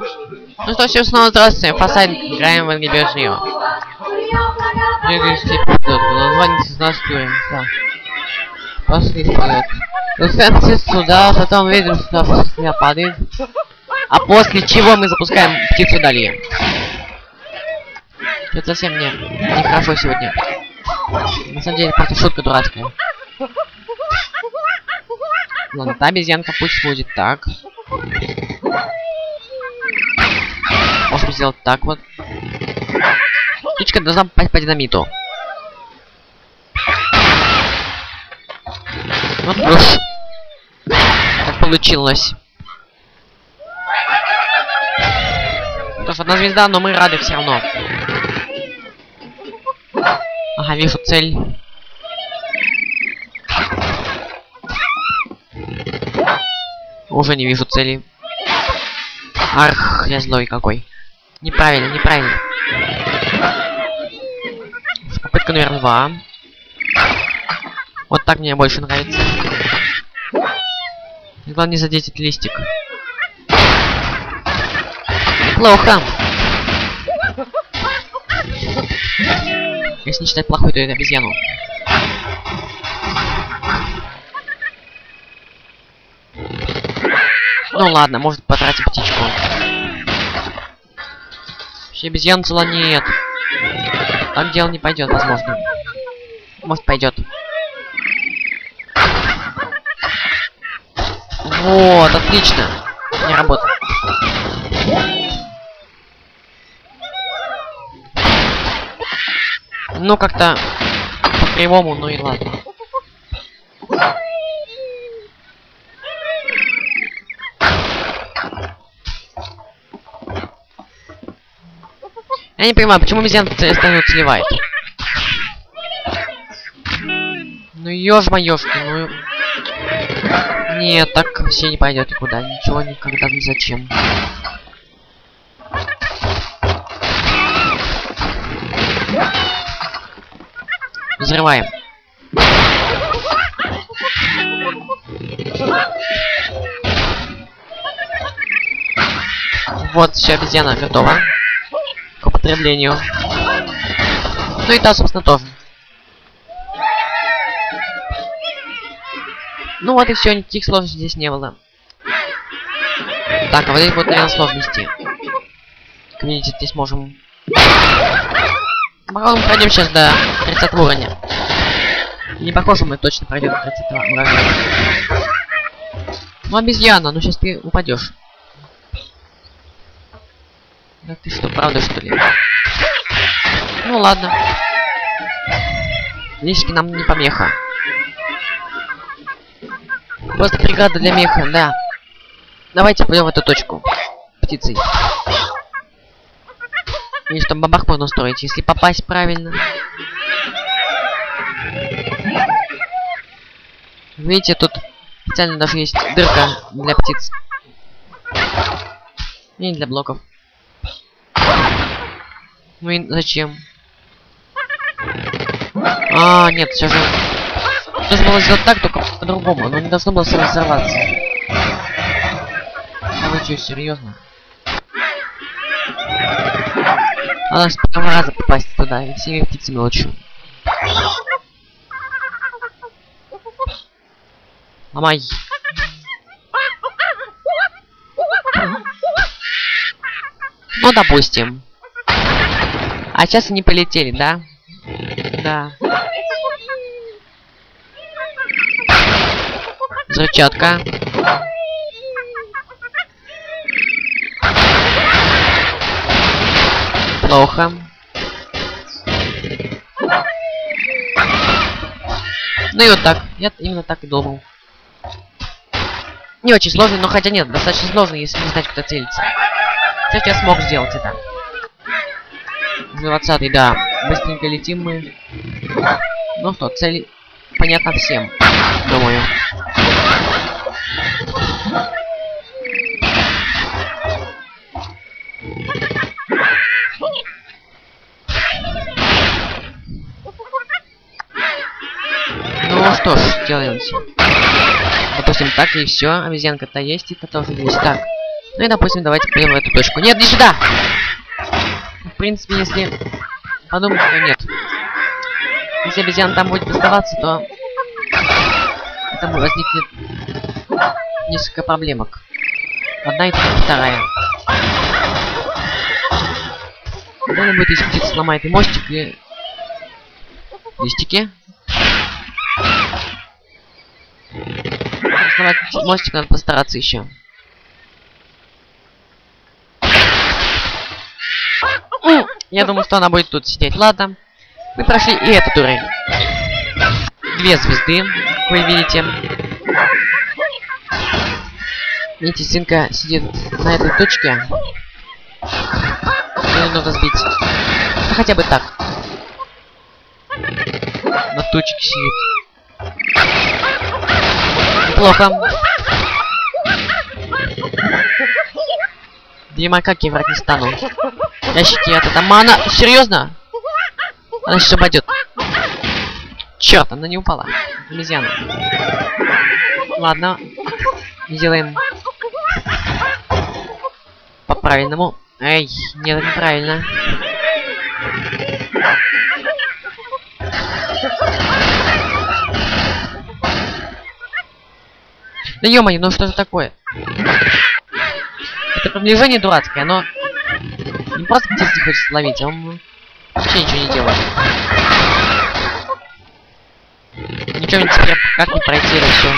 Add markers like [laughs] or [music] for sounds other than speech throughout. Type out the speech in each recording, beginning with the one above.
Ну что, всем снова здравствуйте, Фасад, играем в Angry Birds Neo. Двигайся вперед, 16 уровень, да. Пошли вперед. Спускаемся сюда, потом видим, что с падает. А после чего мы запускаем птицу дали. Это совсем не, нехорошо сегодня. На самом деле, просто шутка дурацкая. Ладно, та обезьянка пусть будет так. Можно сделать так вот. Птичка должна попасть по динамиту. Вот уж. Так получилось. Тоже одна звезда, но мы рады все равно. Ага, вижу цель. Уже не вижу цели. Арх, я злой какой. Неправильно, неправильно. Попытка номер два. Вот так мне больше нравится. Главное не задеть этот листик. Плохо. Если не считать плохой, то это обезьяну. Ну ладно, может потратим птичку. Вообще обезьян цела нет. Так дело не пойдет, возможно. Может пойдет. Вот, отлично. Не работает. Ну, как-то по кривому, ну и ладно. Я не понимаю, почему обезьян постоянно сливает. Ну ёж моёшки, ну... Нет, так все не пойдет никуда. Ничего никогда ни зачем. Взрываем. Вот, все, обезьяна готова к употреблению. Ну и та, собственно, тоже. Ну вот и все, никаких сложностей здесь не было. Так, а вот здесь вот, наверное, сложности. Как здесь можем... Мы пройдем сейчас до 30 уровня. Не похоже, мы точно пройдем до 30 уровня. Ну, обезьяна, ну сейчас ты упадешь. Да ты что, правда что ли? Ну ладно. Лишки нам не помеха. Просто преграда для меха, да. Давайте пойдем в эту точку. Птицей. И что бабах можно строить, если попасть правильно. Видите, тут специально даже есть дырка для птиц. И для блоков. Ну и зачем? А, нет, все же... Должно было сделать так, только по-другому. Оно не должно было взорваться. А вы что, серьезно? Надо с первого раза попасть туда, и всеми птицами лучше. Ломай. Ну, допустим. А сейчас они полетели, да? Да. Взрывчатка. Плохо. Ну и вот так. Я именно так и думал. Не очень сложно, но хотя нет, достаточно сложно, если не знать, куда целиться. Кстати, я смог сделать это. 20 да. Быстренько летим мы. Ну что, цель понятна всем, думаю. Ну что ж, делаем все. Допустим, так и все. Обезьянка-то есть, это тоже есть. Так. Ну и, допустим, давайте пойдем в эту точку. Нет, не сюда! Принципе, если подумать, то нет. Если обезьяна там будет оставаться, то там возникнет несколько проблемок. Одна и вторая. Когда-нибудь если птица сломает и мостик, и листики. Сломать мостик надо постараться еще. Я думаю, что она будет тут сидеть. Ладно. Мы прошли и этот уровень. Две звезды, вы видите. Видите, свинка сидит на этой точке. Ее надо сбить. Ну, хотя бы так. На точке сидит. Неплохо. Две макаки врать не стану. Ящики это там она. Серьезно? Она сейчас упадет. Черт, она не упала. Обезьяна. Ладно. Сделаем по-правильному. Эй, нет, неправильно. Да ё ну что это такое? Это приближение дурацкое, но... Не просто птиц не хочет ловить, а он вообще ничего не делает. Ничего не теперь как не пройти все.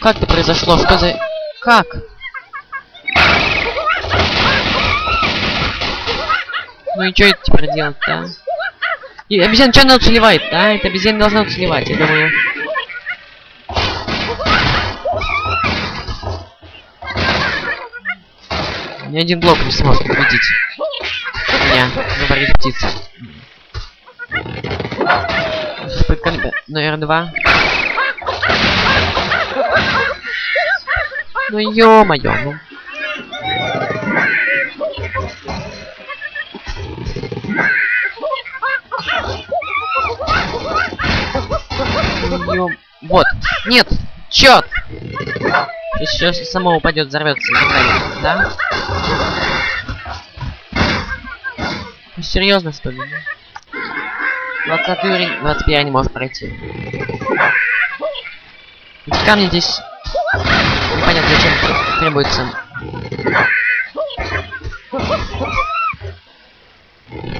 Как это произошло? Что за... Как? Ну и что это теперь делать-то? И обезьяна что она уцелевает, да? Это обезьяна должна уцелевать, я думаю. Ни один блок не сможет победить. Меня, говорит птица. Попытка, наверное, два. Ну ё-моё, ну. Ё... Вот. Нет! Чёрт! Сейчас само упадет, взорвется. Да? Ну, серьезно, ли? 20 уровень, 25 не может пройти. Эти камни здесь... Непонятно, зачем требуется.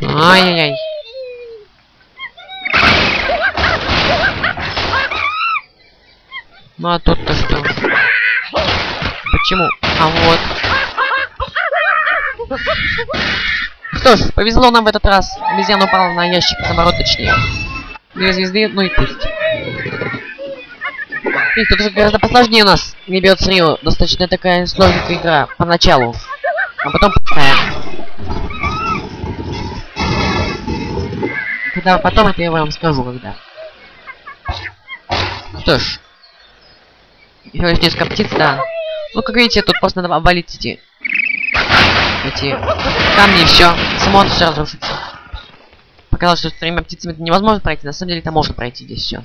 Ай-яй-яй. Ну а тут-то что? Почему? А вот. Что ж, повезло нам в этот раз. Обезьяна упала на ящик, наоборот, точнее. Две звезды, ну и пусть. И тут же гораздо посложнее у нас не бьет с Рио. Достаточно такая сложная игра поначалу. А потом простая. Когда потом это я вам скажу, когда. Что ж. Еще несколько птиц, да. Ну, как видите, тут просто надо обвалить эти... Эти камни и все. Само все разрушится. Показалось, что с тремя птицами это невозможно пройти. На самом деле это можно пройти здесь все.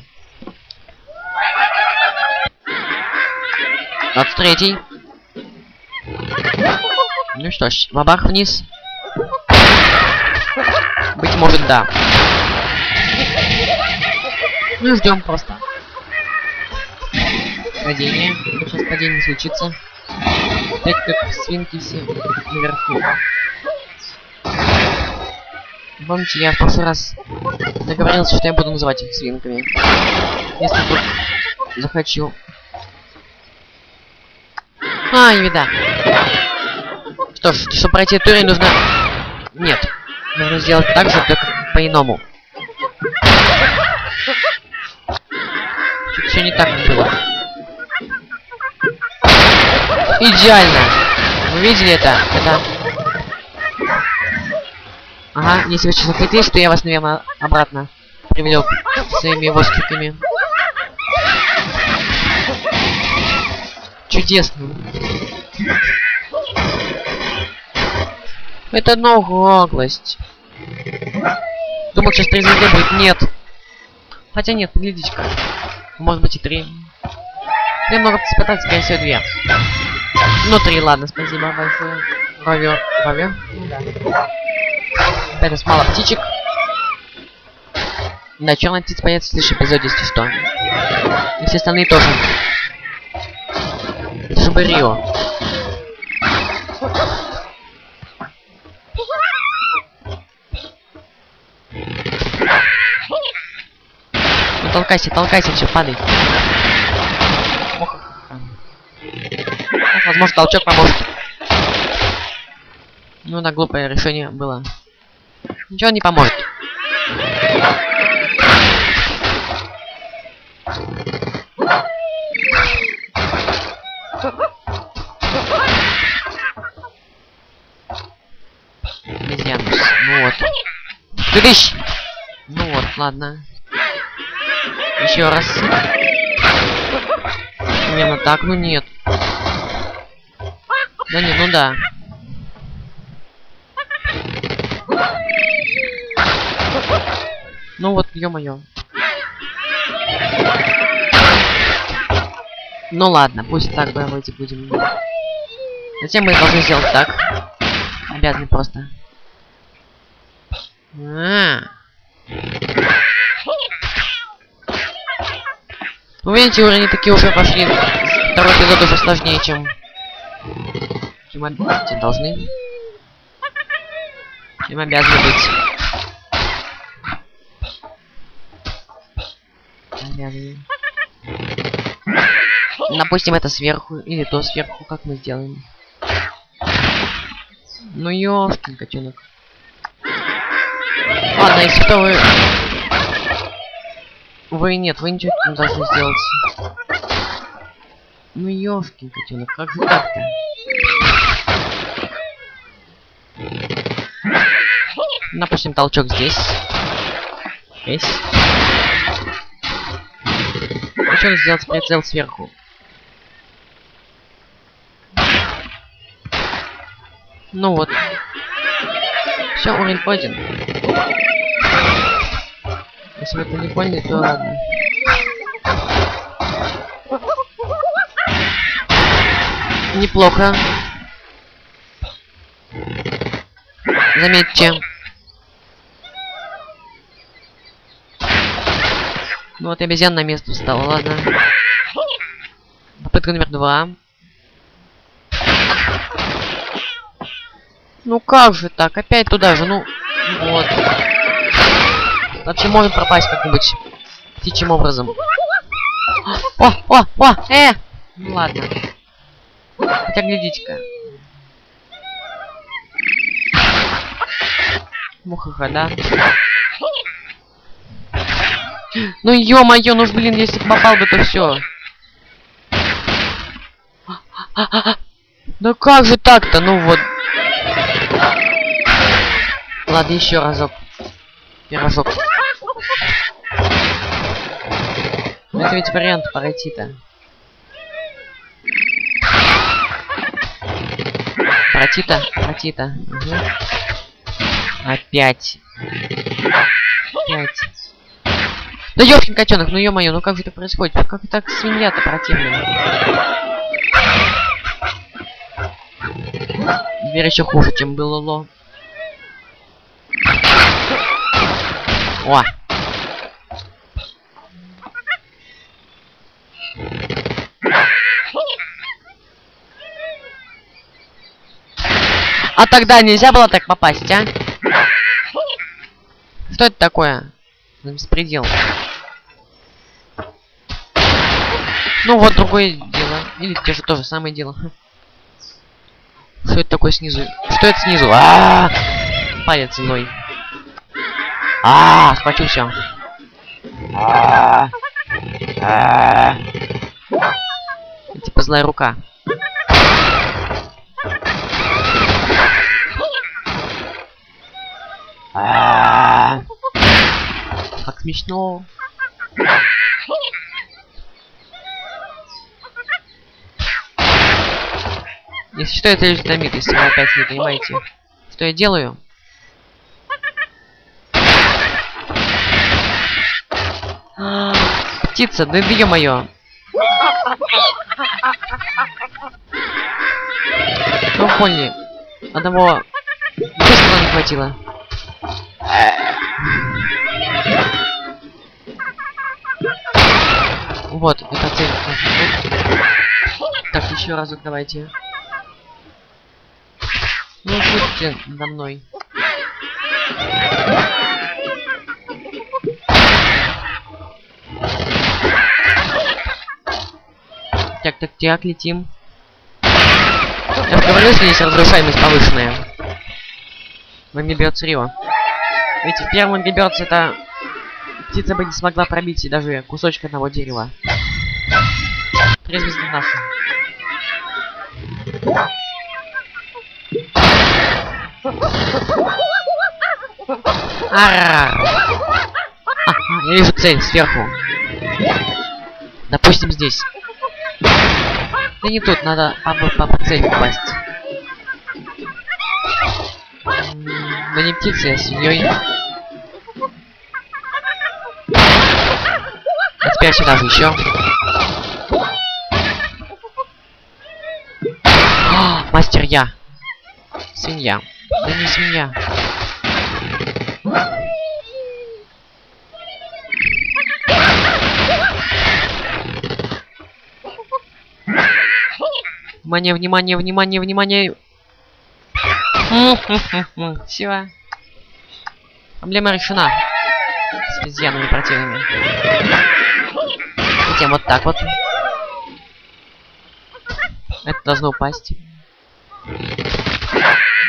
23 Ну что ж, бабах вниз. Быть может, да. Ну ждем просто падение. Сейчас падение случится. Опять как свинки все наверху. Помните, я в прошлый раз договорился, что я буду называть их свинками. Если вдруг захочу. А, не вида. Что ж, чтобы пройти туре нужно... Нет. Нужно сделать так же, только по-иному. Все не так было. Идеально. Вы видели это? Это... Ага, если вы сейчас хотите, что я вас, наверное, обратно привлек своими востриками. Чудесно. Это наглость. Думал, сейчас три звезды будет. Нет. Хотя нет, глядите-ка. Может быть и три. Я много испытать, скорее всего, две. Ну, три, ладно, спасибо большое. Говер? Ну да. Опять мало птичек. Черная птица появится в следующем эпизоде, если что. И все остальные тоже. Это же бы Рио. Ну, толкайся, толкайся, все, падай. Возможно, толчок поможет. Ну да, глупое решение было. Ничего не поможет. Обезьянус. Ну вот. Тыдыщ! Ну вот, ладно. Еще раз. Именно так, ну нет. Да нет, ну да. Ну вот, ё-моё. Ну ладно, пусть так давайте будем. Затем мы должны сделать так. Обязаны просто. А -а -а. Вы видите, уровни такие уже пошли. Второй эпизод уже сложнее, чем... Чем обязаны должны. Чем обязаны быть. Обязаны. Допустим, это сверху, или то сверху, как мы сделаем. Ну ёшкин котенок. Ладно, если что вы... Вы нет, вы ничего не должны сделать. Ну ёшкин котенок, как же так-то? Допустим, толчок здесь. Здесь. Еще сделать прицел сверху. Ну вот. Все, уровень пройден. Если вы это не поняли, то ладно. Неплохо. Заметьте. Ну вот обезьян на место встала, ладно. Попытка номер два. Ну как же так? Опять туда же, ну... Вот. Вообще может пропасть как-нибудь птичьим образом. О, о, о, э! Ну ладно. Хотя глядите-ка. Мухаха, да? Ну ё-моё, ну ж, блин, если бы попал бы, то все. Да как же так-то? Ну вот. Ладно, еще разок. Пирожок. Ну это ведь вариант пройти-то. Пройти-то, пройти-то. Угу. Опять. Опять. Да ёшкин котенок, ну ё-моё, ну как же это происходит? Как так свинья-то противная? Теперь еще хуже, чем было ло. О! А тогда нельзя было так попасть, а? Что это такое? Беспредел. Ну вот другое дело. Или те же то же самое дело. [laughs] Что это такое снизу? Что это снизу? А, -а, -а! Палец злой. А, -а, -а схватил все. А, а, типа злая рука. Смешно. Если что, это лишь динамит, если вы опять не понимаете, что я делаю. Птица, да ё-моё. Ну, поняли. Одного... Быстро не хватило. Вот, это цель. Так, еще разок давайте. Ну, будьте надо мной. Так, так, так, летим. Я говорю, что здесь разрушаемость повышенная. В Angry Birds Rio. Ведь в первом Birds это... Птица бы не смогла пробить даже кусочек одного дерева. Три звезды наши. Арррр. Ага, я вижу цель сверху. Допустим, здесь. Да не тут, надо по, по, по цель попасть. Да не птицей, а свиньей. А теперь сюда же еще. А, Мастер я. Свинья. Да не свинья. Внимание, внимание, внимание, внимание. Все. Проблема решена. С обезьянами противными. Затем вот так вот. Это должно упасть.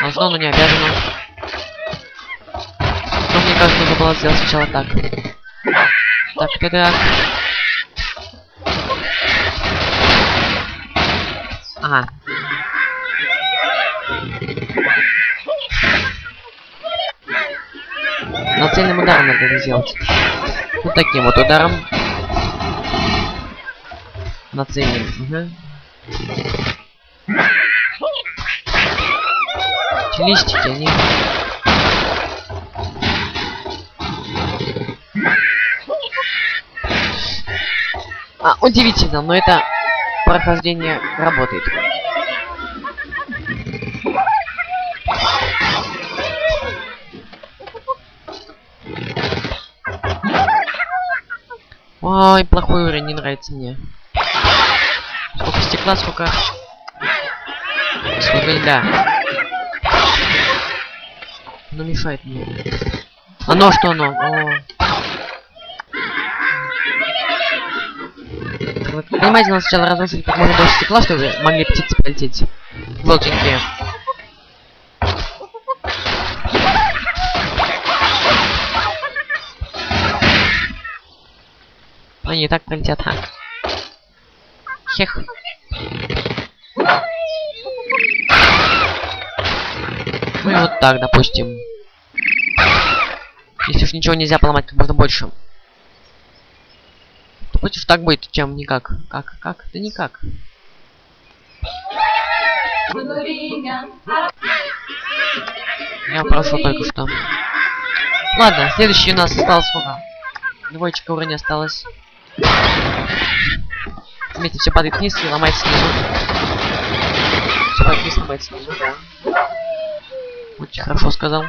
Должно, но не обязано. Но мне кажется, нужно было сделать сначала так. Так, тогда... Ага. Нацельным ударом надо это сделать. Вот таким вот ударом. Нацельным. Угу. Эти листики, они... А, удивительно, но это прохождение работает. Ой, плохой уровень, не нравится мне. Сколько стекла, сколько... Сколько льда. Оно мешает мне. Оно что оно? О. Вы понимаете, надо сначала разрушили как можно больше стекла, чтобы могли птицы полететь. Волченькие. Они и так пролетят, а. Хех. Ну и вот так, допустим. Если уж ничего нельзя поломать как можно больше. То против так будет, чем никак. Как? Как? Да никак. Я прошел только что. Ладно, следующий у нас осталось сколько? Двоечка уровня осталось. Заметьте, все падает вниз и ломается снизу. Все падает вниз, ломается снизу, да. Очень хорошо сказал.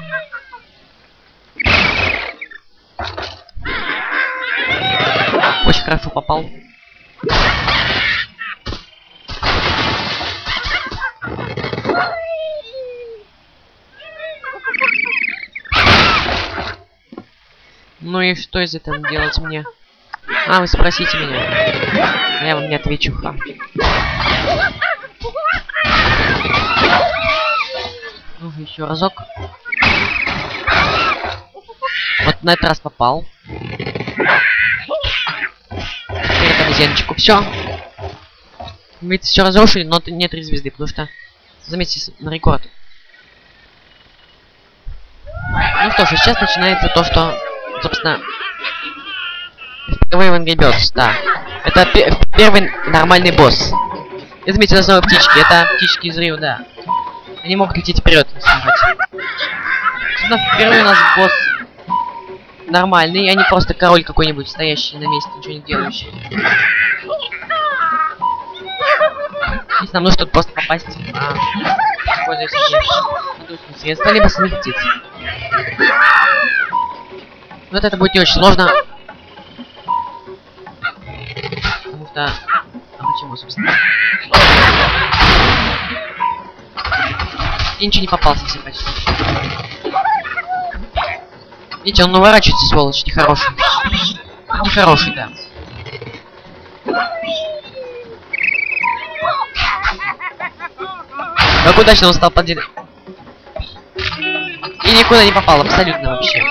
Очень хорошо попал. Ну и что из этого делать мне? А, вы спросите меня. Я вам не отвечу. Ха. Ну, еще разок. Вот на этот раз попал. Обезьяночку. Все. Видите, все разрушили, но нет три звезды, потому что, заметьте, на рекорд. Ну что ж, сейчас начинается то, что, собственно, впервые в Angry Birds, да. Это пе первый нормальный босс. И заметьте, снова птички. Это птички из Рио, да. Они могут лететь вперед, сказать. Собственно, впервые у нас босс нормальный, а не просто король какой-нибудь, стоящий на месте, ничего не делающий. Здесь нам нужно просто попасть, а, всякие воздушные средства, либо самих птиц. Вот это будет не очень сложно. Потому что... А почему, собственно? И ничего не попался все почти. Видите, он уворачивается, сволочь, нехороший. Нехороший, да. Как удачно он стал под И никуда не попал, абсолютно вообще.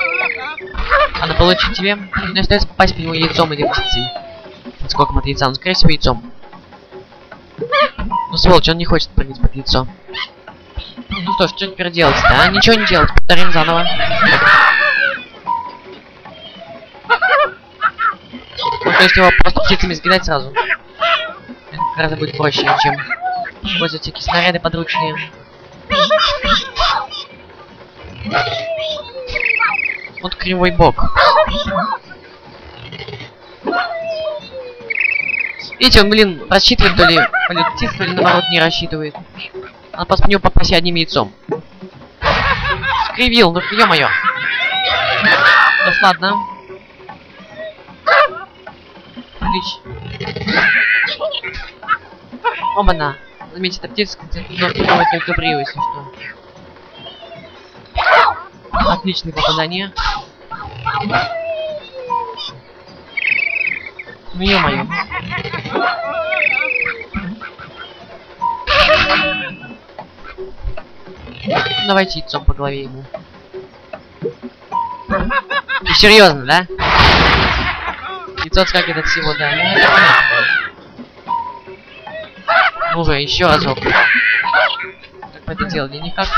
Надо получить тебе. Не остается попасть по нему яйцом или птицей. Сколько от яйца? Ну, скорее всего, яйцом. Ну, сволочь, он не хочет прыгать под яйцо. Ну что ж, что теперь делать да? Ничего не делать, повторим заново. Ну, то есть его просто птицами сгинать сразу. Это гораздо будет проще, чем использовать всякие снаряды подручные. Вот кривой бок. Видите, он, блин, рассчитывает то ли полет птиц, то ли наоборот не рассчитывает. Просто по него попасть одним яйцом. Скривил, ну ё-моё. Да ладно. Отлично. Оба-на. Заметьте, это птица, но только брил, если что. Отличное попадание. Ну ё-моё. Давайте яйцом по голове ему. Ты серьезно, да? Яйцо как от всего, да. Ну, это понятно. Ну же, еще разок. Как мы это делали? Никак.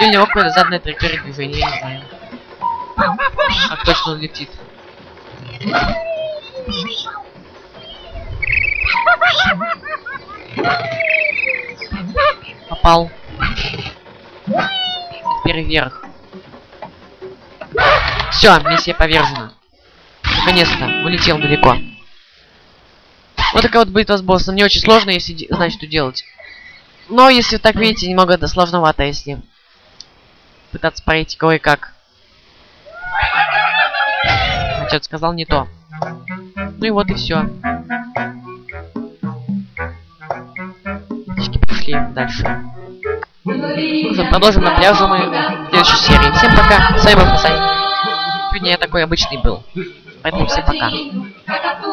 Или какое-то задное траектория движения, я не знаю. Как точно он летит. Попал. Теперь вверх. Все, миссия повержена. Наконец-то, улетел далеко. Вот такая вот битва с боссом. Не очень сложно, если знать, что делать. Но, если так видите, немного да, сложновато, если пытаться пройти кое-как. Отец сказал не то. Ну и вот и все. Пошли дальше. Ну, продолжим на пляже мы в следующей серии. Всем пока. С вами был Хасан. Сегодня я такой обычный был. réponse